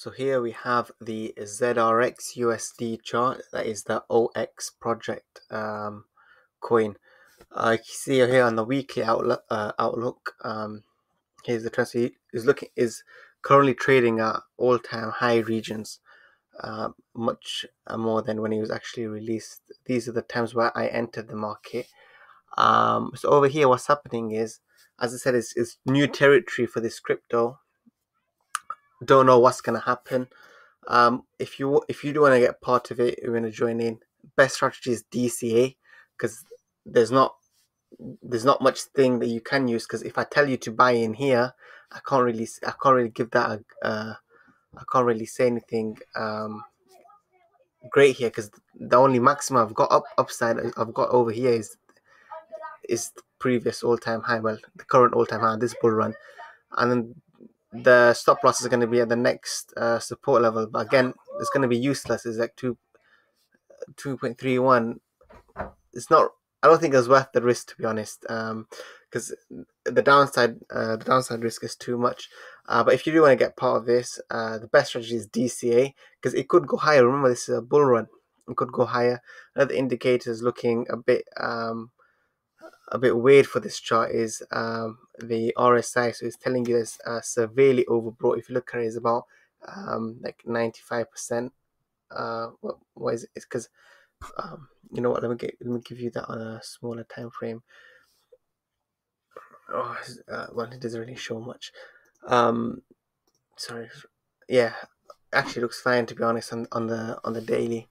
So here we have the ZRX USD chart. That is the OX project um, coin. Uh, see here on the weekly outlook. Uh, outlook um, here's the trend. is looking is currently trading at all-time high regions, uh, much more than when he was actually released. These are the times where I entered the market. Um, so over here, what's happening is, as I said, it's, it's new territory for this crypto don't know what's gonna happen. Um, if you if you do want to get part of it, you want to join in. Best strategy is DCA because there's not there's not much thing that you can use. Because if I tell you to buy in here, I can't really I can't really give that a, uh, I can't really say anything um, great here because the only maximum I've got up upside I've got over here is is previous all time high. Well, the current all time high this bull run, and then the stop loss is going to be at the next uh, support level. But again, it's going to be useless. It's like two, two point three one. It's not. I don't think it's worth the risk to be honest. Um, because the downside, uh, the downside risk is too much. Uh, but if you do want to get part of this, uh, the best strategy is DCA because it could go higher. Remember, this is a bull run. It could go higher. Another indicator is looking a bit um a bit weird for this chart is um, the RSI. So it's telling you it's uh, severely overbought. If you look at it, it's about um, like 95%. Uh, what, what is it? It's because, um, you know what, let me, get, let me give you that on a smaller time frame. Oh, uh, well, it doesn't really show much. Um, sorry. Yeah, actually looks fine to be honest on, on the on the daily.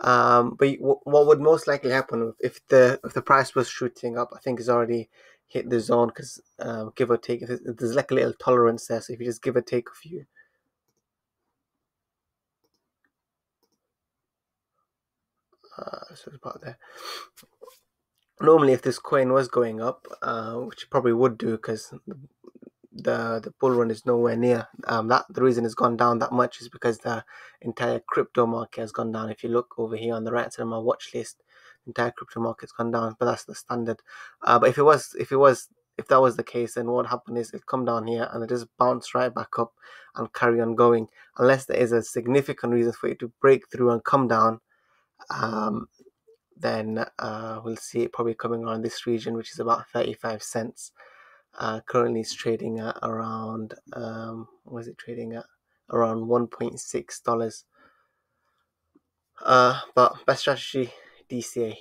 Um, but what would most likely happen if the if the price was shooting up? I think it's already hit the zone because um, give or take, there's like a little tolerance there. So if you just give or take a few. Uh, so about there. Normally, if this coin was going up, uh, which probably would do because the the bull run is nowhere near. Um, that the reason it's gone down that much is because the entire crypto market has gone down. If you look over here on the right side of my watch list, entire crypto market's gone down. But that's the standard. Uh, but if it was if it was if that was the case, then what happened is it come down here and it just bounce right back up and carry on going, unless there is a significant reason for it to break through and come down. Um, then uh, we'll see it probably coming around this region, which is about 35 cents. Uh, currently, it's trading at around um, what is it trading at? Around one point six dollars. Uh, but best strategy DCA.